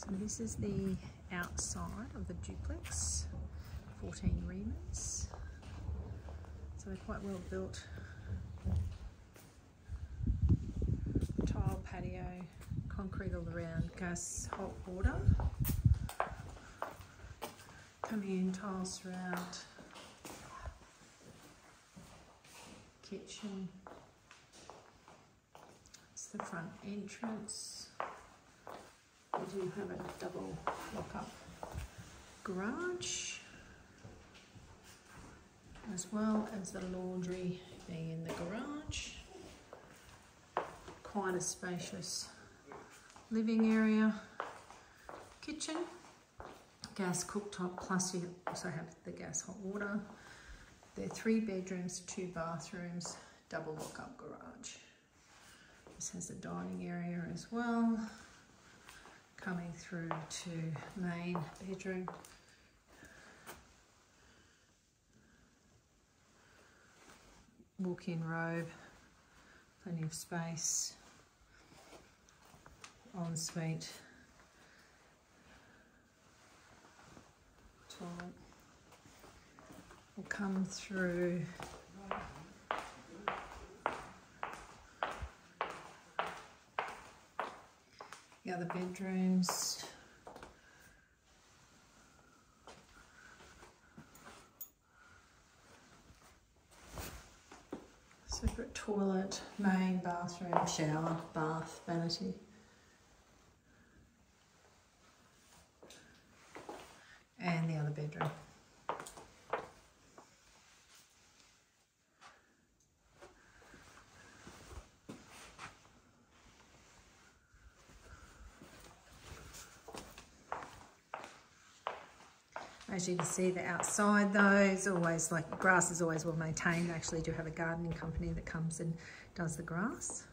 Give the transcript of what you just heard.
So this is the outside of the duplex, 14 remers. So they're quite well built. Tile patio, concrete all around, gas hot water. Coming in, tiles throughout. Kitchen. It's the front entrance. Do have a double lock-up garage as well as the laundry being in the garage. Quite a spacious living area, kitchen, gas cooktop, plus you also have the gas hot water. There are three bedrooms, two bathrooms, double lock-up garage. This has a dining area as well coming through to main bedroom. Walk-in robe, plenty of space, ensuite, toilet. We'll come through the other bedrooms. Separate toilet, main bathroom, shower, bath, vanity. And the other bedroom. As you can see, the outside though is always like grass is always well maintained. I actually do have a gardening company that comes and does the grass.